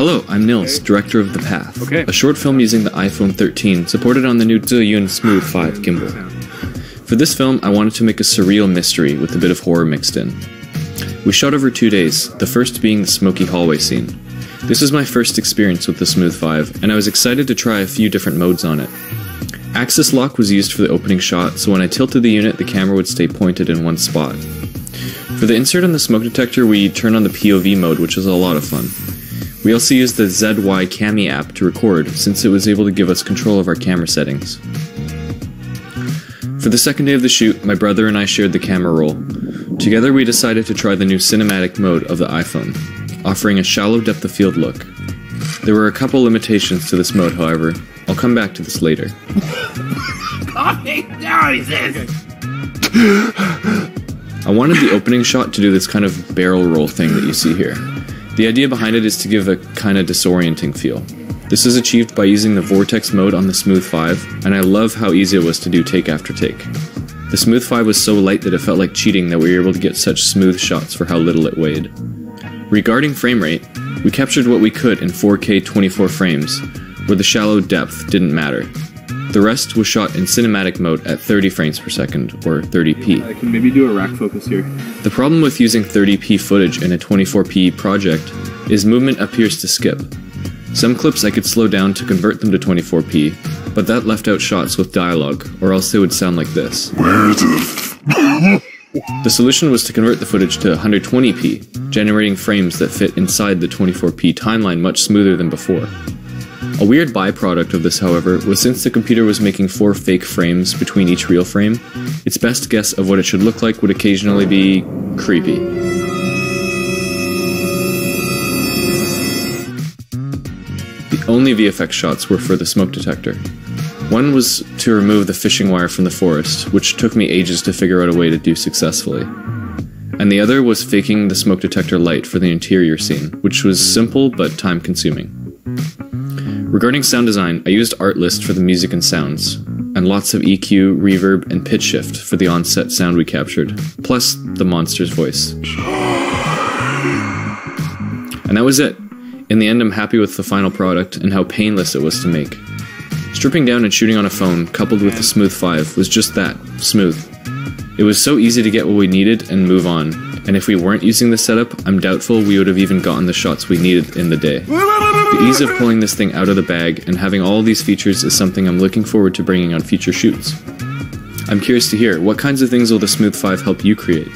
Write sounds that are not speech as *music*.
Hello, I'm Nils, director of The Path, Okay. a short film using the iPhone 13 supported on the new Zhiyun Smooth 5 gimbal. For this film, I wanted to make a surreal mystery with a bit of horror mixed in. We shot over two days, the first being the smoky hallway scene. This was my first experience with the Smooth 5, and I was excited to try a few different modes on it. Axis lock was used for the opening shot, so when I tilted the unit, the camera would stay pointed in one spot. For the insert on the smoke detector, we turned on the POV mode, which was a lot of fun. We also used the ZY Cami app to record, since it was able to give us control of our camera settings. For the second day of the shoot, my brother and I shared the camera role. Together, we decided to try the new cinematic mode of the iPhone, offering a shallow depth of field look. There were a couple limitations to this mode, however. I'll come back to this later. *laughs* I wanted the opening shot to do this kind of barrel roll thing that you see here. The idea behind it is to give a kind of disorienting feel. This is achieved by using the Vortex mode on the Smooth 5, and I love how easy it was to do take after take. The Smooth 5 was so light that it felt like cheating that we were able to get such smooth shots for how little it weighed. Regarding frame rate, we captured what we could in 4K 24 frames, where the shallow depth didn't matter. The rest was shot in cinematic mode at 30 frames per second, or 30p. I can maybe do a rack focus here. The problem with using 30p footage in a 24p project is movement appears to skip. Some clips I could slow down to convert them to 24p, but that left out shots with dialogue, or else they would sound like this. *laughs* The solution was to convert the footage to 120p, generating frames that fit inside the 24p timeline much smoother than before. A weird byproduct of this, however, was since the computer was making four fake frames between each real frame, its best guess of what it should look like would occasionally be creepy. The only VFX shots were for the smoke detector. One was to remove the fishing wire from the forest, which took me ages to figure out a way to do successfully. And the other was faking the smoke detector light for the interior scene, which was simple but time consuming. Regarding sound design, I used Artlist for the music and sounds, and lots of EQ, reverb, and pitch shift for the on-set sound we captured, plus the monster's voice. And that was it. In the end, I'm happy with the final product and how painless it was to make. Stripping down and shooting on a phone, coupled with the Smooth 5, was just that smooth. It was so easy to get what we needed and move on, and if we weren't using this setup, I'm doubtful we would have even gotten the shots we needed in the day. The ease of pulling this thing out of the bag and having all these features is something I'm looking forward to bringing on future shoots. I'm curious to hear what kinds of things will the Smooth 5 help you create?